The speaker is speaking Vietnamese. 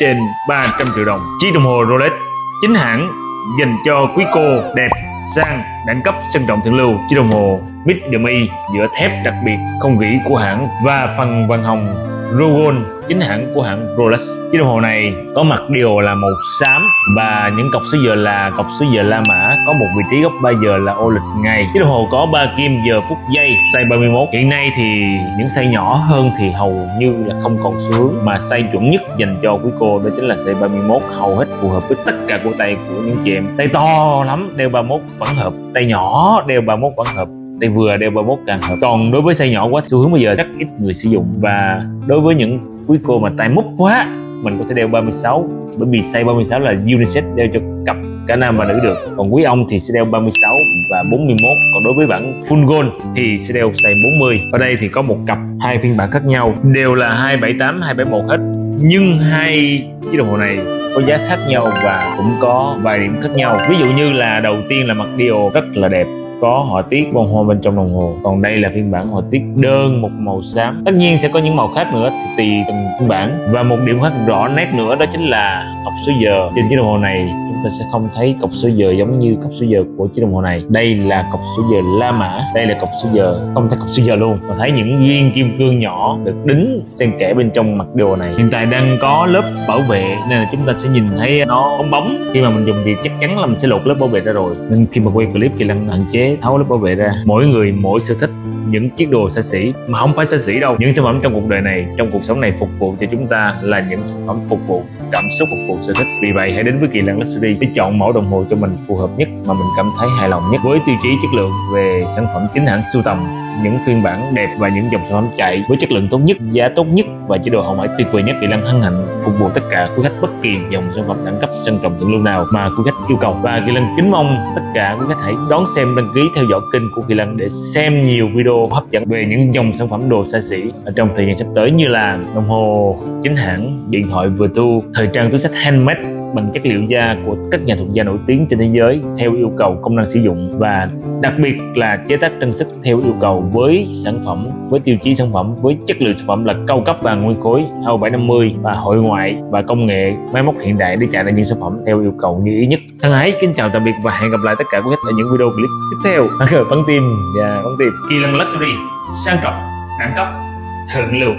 trên 300 triệu đồng. Chiếc đồng hồ Rolex chính hãng dành cho quý cô đẹp, sang, đẳng cấp, sang trọng thượng lưu. Chiếc đồng hồ Mid Demi giữa thép đặc biệt không gỉ của hãng và phần vàng hồng Rogon chính hãng của hãng Rolex. Chiếc đồng hồ này có mặt điều là màu xám và những cọc số giờ là cọc số giờ La Mã, có một vị trí góc 3 giờ là ô lịch ngày. Chiếc đồng hồ có 3 kim giờ phút giây, size 31. Hiện nay thì những size nhỏ hơn thì hầu như là không còn xu hướng mà size chuẩn nhất dành cho quý cô đó chính là size 31 hầu hết phù hợp với tất cả cổ tay của những chị em. Tay to lắm đeo 31 vẫn hợp, tay nhỏ đeo 31 vẫn hợp tay vừa đeo 31 càng hợp còn đối với size nhỏ quá, xu hướng bây giờ rất ít người sử dụng. Và đối với những quý cô mà tay mút quá, mình có thể đeo 36 bởi vì size 36 là unisex, đeo cho cặp cả nam và nữ được. Còn quý ông thì sẽ đeo 36 và 41 còn đối với bản full gold thì sẽ đeo size 40 ở đây thì có một cặp, hai phiên bản khác nhau. Đều là 278 271 hết. Nhưng hai chiếc đồng hồ này có giá khác nhau và cũng có vài điểm khác nhau. Ví dụ như là đầu tiên là mặt điều rất là đẹp có họa tiết bông hoa bên trong đồng hồ. Còn đây là phiên bản họa tiết đơn, một màu xám. Tất nhiên sẽ có những màu khác nữa thì tùy từng phiên bản. Và một điểm khác rõ nét nữa đó chính là cọc số giờ. Trên chiếc đồng hồ này ta sẽ không thấy cọc số giờ giống như cọc số giờ của chiếc đồng hồ này. Đây là cọc số giờ La Mã, đây là cọc số giờ, không thấy cọc số giờ luôn. Mà thấy những viên kim cương nhỏ được đính xen kẽ bên trong mặt đồ này. Hiện tại đang có lớp bảo vệ, nên là chúng ta sẽ nhìn thấy nó bóng bóng. Khi mà mình dùng thì chắc chắn là mình sẽ lột lớp bảo vệ ra rồi. Nên khi mà quay clip thì lăng hạn chế tháo lớp bảo vệ ra. Mỗi người mỗi sở thích, những chiếc đồ xa xỉ. Mà không phải xa xỉ đâu, những sản phẩm trong cuộc đời này, trong cuộc sống này phục vụ cho chúng ta là những sản phẩm phục vụ, cảm xúc phục vụ sở thích. Vì vậy, hãy đến với kỳ lân luxury để chọn mẫu đồng hồ cho mình phù hợp nhất mà mình cảm thấy hài lòng nhất. Với tiêu chí chất lượng về sản phẩm chính hãng sưu tầm những phiên bản đẹp và những dòng sản phẩm chạy với chất lượng tốt nhất, giá tốt nhất và chế độ hậu mãi tuyệt vời nhất để lân hân hạnh phục vụ tất cả quý khách bất kỳ dòng sản phẩm đẳng cấp sang trọng thượng lưu nào mà quý khách yêu cầu. Và kỳ lân kính mong tất cả quý khách hãy đón xem đăng ký theo dõi kênh của kỳ lân để xem nhiều video hấp dẫn về những dòng sản phẩm đồ xa xỉ ở trong thời gian sắp tới như là đồng hồ, chính hãng, điện thoại vừa tu, thời trang túi sách handmade bằng chất liệu da của các nhà thuộc da nổi tiếng trên thế giới theo yêu cầu công năng sử dụng và đặc biệt là chế tác trang sức theo yêu cầu với sản phẩm, với tiêu chí sản phẩm, với chất lượng sản phẩm là cao cấp và nguyên khối HO 750 và hội ngoại và công nghệ, máy móc hiện đại để chạy ra những sản phẩm theo yêu cầu như ý nhất. Thân ái, kính chào tạm biệt và hẹn gặp lại tất cả quý khách ở những video clip tiếp theo. Bắn tim và bắn tim. Kỳ lân luxury, sang trọng, đẳng cấp, thượng lưu.